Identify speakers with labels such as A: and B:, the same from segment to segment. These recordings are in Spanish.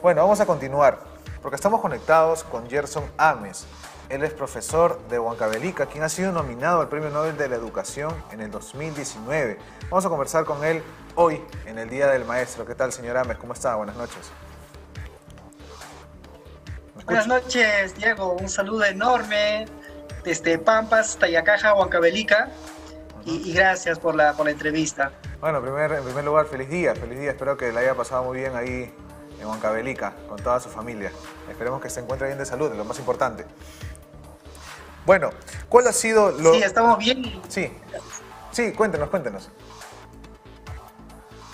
A: Bueno, vamos a continuar, porque estamos conectados con Gerson Ames. Él es profesor de Huancavelica, quien ha sido nominado al Premio Nobel de la Educación en el 2019. Vamos a conversar con él hoy, en el Día del Maestro. ¿Qué tal, señor Ames? ¿Cómo está? Buenas noches.
B: Buenas noches, Diego. Un saludo enorme desde Pampas, Tayacaja, Huancavelica. Y, gracias por la, por la entrevista.
A: Bueno, primer, en primer lugar, feliz día, feliz día. Espero que la haya pasado muy bien ahí en Huancavelica, con toda su familia. Esperemos que se encuentre bien de salud, es lo más importante. Bueno, ¿cuál ha sido lo...?
B: Sí, estamos bien.
A: Sí, sí, cuéntenos, cuéntenos.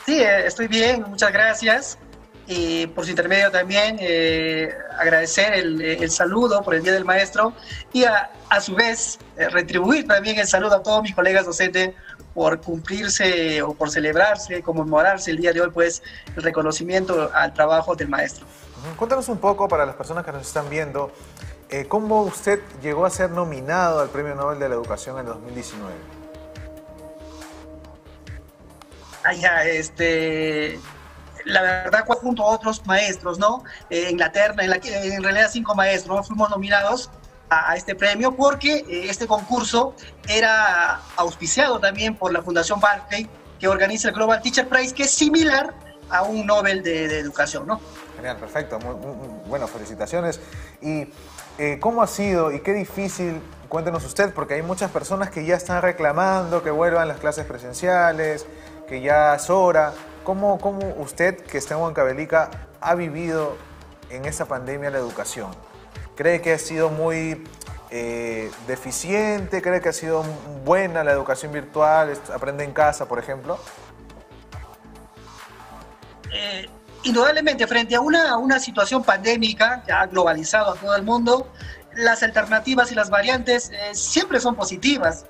B: Sí, eh, estoy bien, muchas gracias. Y por su intermedio también eh, agradecer el, saludo por el Día del Maestro y a, a su vez eh, retribuir también el saludo a todos mis colegas docentes por cumplirse o por celebrarse, conmemorarse el día de hoy, pues el reconocimiento al trabajo del maestro.
A: Cuéntanos un poco para las personas que nos están viendo, eh, ¿cómo usted llegó a ser nominado al Premio Nobel de la Educación en 2019?
B: ya, este, la verdad, junto a otros maestros, ¿no? Eh, en realidad cinco maestros, fuimos nominados a, este premio porque eh, este concurso era auspiciado también por la Fundación Barclay, que organiza el Global Teacher Prize, que es similar a un Nobel de, Educación, ¿no?
A: Genial, perfecto. bueno, felicitaciones. ¿Y eh, cómo ha sido y qué difícil, cuéntenos usted, porque hay muchas personas que ya están reclamando que vuelvan las clases presenciales, que ya es hora. ¿Cómo, cómo usted, que está en Huancavelica, ha vivido en esa pandemia la educación? ¿Cree que ha sido muy eh, deficiente? ¿Cree que ha sido buena la educación virtual? ¿Aprende en casa, por ejemplo?
B: Eh, indudablemente, frente a una, una situación pandémica, ya globalizado a todo el mundo, las alternativas y las variantes eh, siempre son positivas.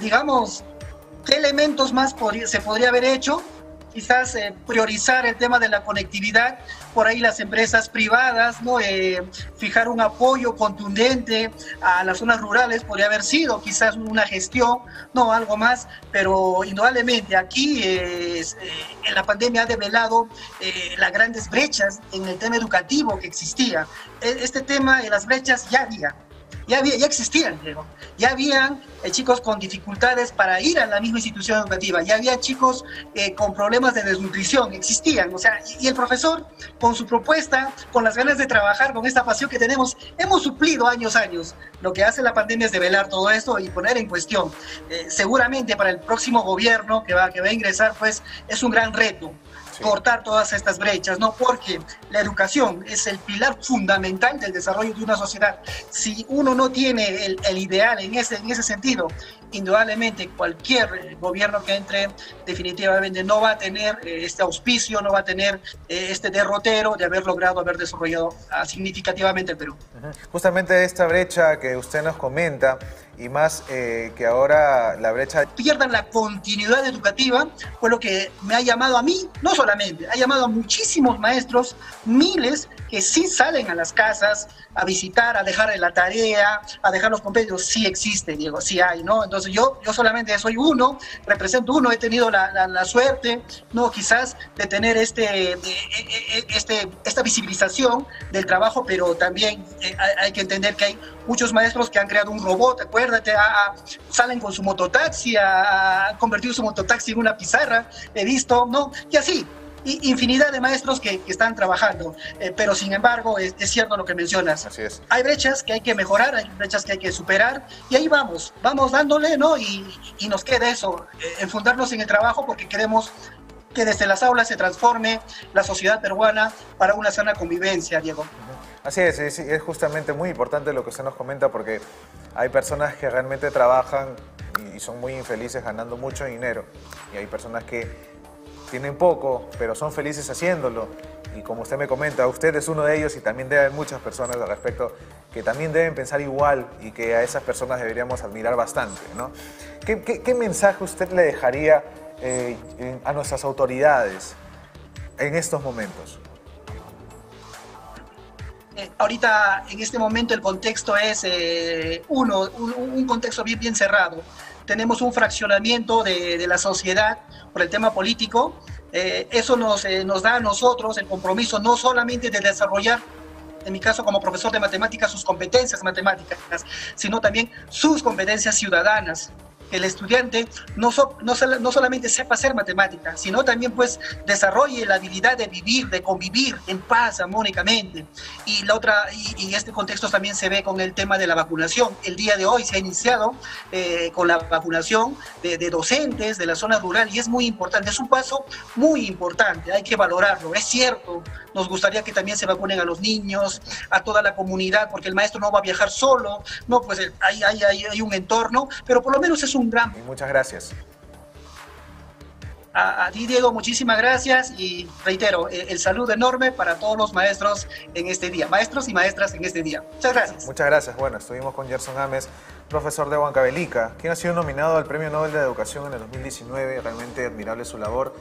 B: digamos, ¿qué elementos más se podría haber hecho? Quizás eh, priorizar el tema de la conectividad, por ahí las empresas privadas, ¿no? Eh, fijar un apoyo contundente a las zonas rurales podría haber sido quizás una gestión, no algo más, pero indudablemente aquí eh, en la pandemia ha develado las grandes brechas en el tema educativo que existía. E, este tema de las brechas ya había, ya, ya existían. Ya habían eh, chicos con dificultades para ir a la misma institución educativa, ya había chicos eh, con problemas de desnutrición, existían. O sea, y, el profesor, con su propuesta, con las ganas de trabajar, con esta pasión que tenemos, hemos suplido años, años. Lo que hace la pandemia es develar todo esto y poner en cuestión. Eh, seguramente para el próximo gobierno que va, que va a ingresar, pues es un gran reto cortar todas estas brechas, ¿no? Porque la educación es el pilar fundamental del desarrollo de una sociedad. Si uno no tiene el, el ideal en ese, en ese sentido, indudablemente cualquier gobierno que entre definitivamente no va a tener eh, este auspicio, no va a tener eh, este derrotero de haber logrado haber desarrollado ah, significativamente el Perú.
A: Justamente esta brecha que usted nos comenta y más eh, que ahora la brecha...
B: Pierdan la continuidad educativa fue lo que me ha llamado a mí, no solamente, ha llamado a muchísimos maestros, miles que sí salen a las casas a visitar, a dejar la tarea, a dejar los compendios, sí existe, Diego, sí hay, ¿no? Entonces yo, yo solamente soy uno, represento uno, he tenido la, la, suerte, ¿no? Quizás de tener este, e, e, e, este, esta visibilización del trabajo, pero también eh, hay, que entender que hay muchos maestros que han creado un robot, acuérdate, salen con su mototaxi, han convertido su mototaxi en una pizarra, he visto, ¿no? Y así, infinidad de maestros que, están trabajando, eh, pero sin embargo es, cierto lo que mencionas.
A: Así es.
B: Hay brechas que hay que mejorar, hay brechas que hay que superar y ahí vamos, vamos dándole, ¿no? Y, nos queda eso, eh, enfundarnos en el trabajo porque queremos que desde las aulas se transforme la sociedad peruana para una sana convivencia, Diego.
A: Así es, es, es justamente muy importante lo que usted nos comenta porque hay personas que realmente trabajan y son muy infelices ganando mucho dinero y hay personas que tienen poco, pero son felices haciéndolo. Y como usted me comenta, usted es uno de ellos y también debe haber muchas personas al respecto que también deben pensar igual y que a esas personas deberíamos admirar bastante. ¿no? ¿Qué, mensaje usted le dejaría eh, a nuestras autoridades en estos momentos?
B: Eh, ahorita, en este momento, el contexto es eh, uno, un, contexto bien, bien cerrado. Tenemos un fraccionamiento de, la sociedad por el tema político. Eh, eso nos, eh, nos da a nosotros el compromiso no solamente de desarrollar en mi caso como profesor de matemáticas, sus competencias matemáticas, sino también sus competencias ciudadanas, el estudiante no, no, no, solamente sepa hacer matemática, sino también pues desarrolle la habilidad de vivir, de convivir en paz, armónicamente. Y la otra, y, este contexto también se ve con el tema de la vacunación. El día de hoy se ha iniciado eh, con la vacunación de, de, docentes de la zona rural y es muy importante, es un paso muy importante, hay que valorarlo. Es cierto, nos gustaría que también se vacunen a los niños, a toda la comunidad, porque el maestro no va a viajar solo, no, pues hay, hay, hay, hay un entorno, pero por lo menos es un un gran...
A: muchas gracias.
B: A, ti, Diego, muchísimas gracias y reitero, el, el, saludo enorme para todos los maestros en este día, maestros y maestras en este día. Muchas gracias.
A: Muchas gracias. Bueno, estuvimos con Gerson Ames, profesor de Huancavelica, quien ha sido nominado al Premio Nobel de Educación en el 2019. Realmente admirable su labor.